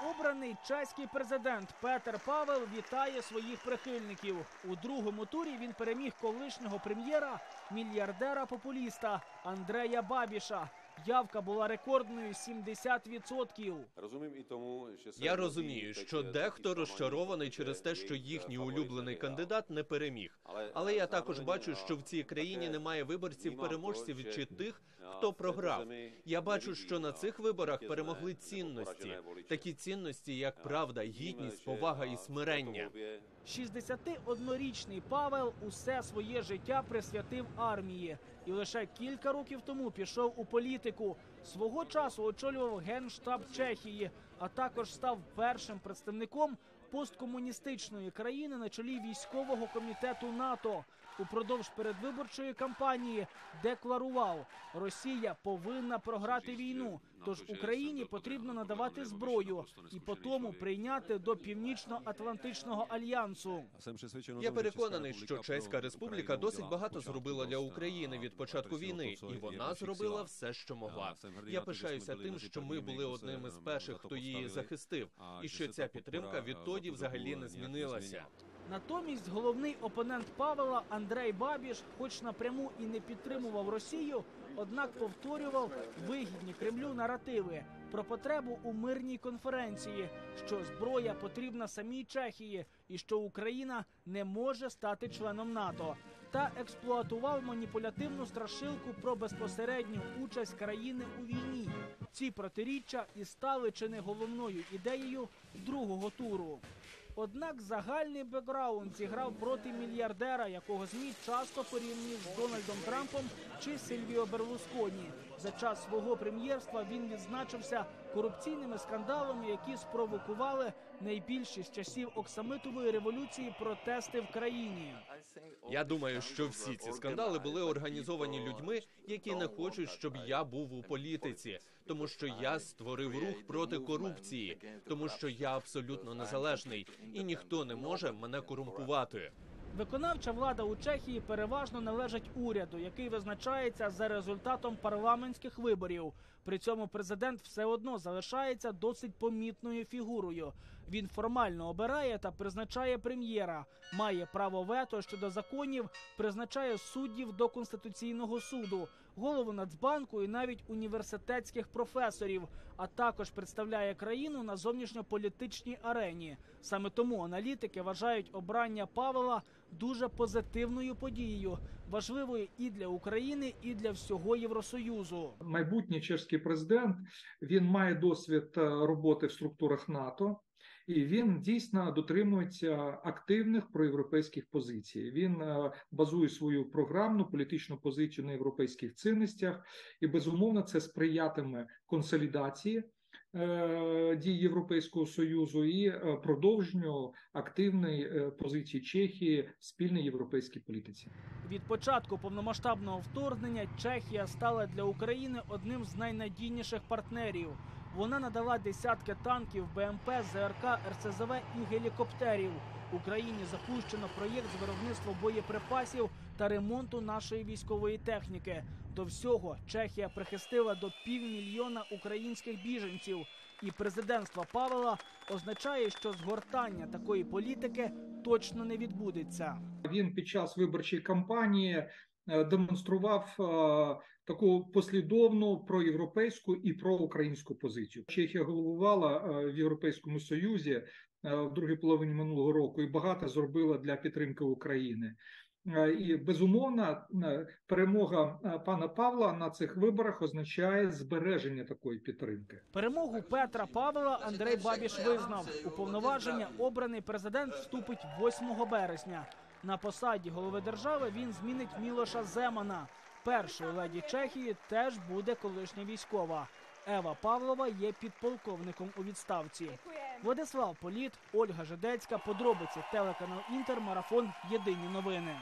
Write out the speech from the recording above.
Новообраний чеський президент Петер Павел вітає своїх прихильників. У другому турі він переміг колишнього прем'єра, мільярдера популіста Андрея Бабіша. Явка була рекордною 70%. Розумím і тому, що Я розумію, що дехто розчарований через те, що їхній улюблений кандидат не переміг. Але я також бачу, що в цій країні немає виборців переможців чи тих, хто програв. Я бачу, що на цих виборах перемогли цінності, такі цінності, як правда, гідність, повага і смирення. 61-річний Павел усе своє життя присвятив армії і лише кілька років тому пішов у політику. Свого часу очолював генштаб Чехії, а також став першим представником посткомуністичної країни на чолі військового комітету НАТО. Упродовж передвиборчої кампанії декларував, Росія повинна програти війну. Тож Україні потрібно надавати зброю і по тому прийняти до північно-атлантичного альянсу. Я переконаний, що Чеська Республіка досить багато зробила для України від початку війни, і вона зробила все, що могла. Я пишаюся тим, що ми були одним із перших, хто її захистив, і що ця підтримка відтоді взагалі не змінилася. Натомість головний опонент Павела Андрей Бабіш, хоч напряму і не підтримував Росію, однак повторював вигідні Кремлю наративи про потребу у мирній конференції, що зброя потрібна самій Чехії і що Україна не може стати членом НАТО. Та експлуатував маніпулятивну страшилку про безпосередню участь країни у війні. Ці протиріччя і стали чи не головною ідеєю другого туру. Однак загальний бекграунд зіграв проти мільярдера, якого ЗМІ часто порівнюють з Дональдом Трампом чи Сильвіо Берлусконі. За час свого прем'єрства він відзначився корупційними скандалами, які спровокували найбільші з часів Оксамитової революції протести в країні. Я думаю, що всі ці скандали були організовані людьми, які не хочуть, щоб я був у політиці, тому що я створив рух проти корупції, тому що я абсолютно незалежний, і ніхто не може мене корумпувати. Виконавча влада у Чехії переважно належить уряду, який визначається за результатом парламентських виборів. При цьому президент все одно залишається досить помітною фігурою. Він формально обирає та призначає прем'єра, має право вето щодо законів, призначає суддів до конституційного суду, голову Нацбанку і навіть університетських професорів, а також представляє країну на зовнішньополітичній арені. Саме тому аналітики вважають обрання Павела дуже позитивною подією, важливою і для України, і для всього Євросоюзу. майбутній чешський президент він має досвід е, роботи в структурах НАТО. І він дійсно дотримується активних проєвропейських позицій. Він е, базує свою програмну політичну позицію на європейських цінностях, і безумовно це сприятиме консолідації дій Європейського союзу і е, продовженню активної е, позиції Чехії в спільній європейській політиці. Від початку повномасштабного вторгнення Чехія стала для України одним з найнадійніших партнерів. Вона надала десятки танків, БМП, ЗРК, РСЗВ і гелікоптерів. Україні запущено проєкт з виробництва боєприпасів та ремонту нашої військової техніки. До всього Чехія прихистила до півмільйона українських біженців. І президентство Павела означає, що згортання такої політики точно не відбудеться. Він під час виборчої кампанії е, демонстрував е, таку послідовну проєвропейську і проукраїнську позицію. Чехія головувала е, в Європейському Союзі в другій половині минулого року і багато зробила для підтримки України. Е, І безумовно, е, перемога е, пана Павла на цих виборах означає збереження такої підтримки. Перемогу Петра Павла Андрей Бабіш визнав. У повноваження обраний президент вступить 8 березня. На посаді голови держави він змінить Мілоша Земана. Першою леді Чехії теж буде колишня військова. Ева Павлова є підполковником у відставці. Владислав Політ, Ольга Жедецька. Подробиці телеканал Інтер. Марафон. Єдині новини.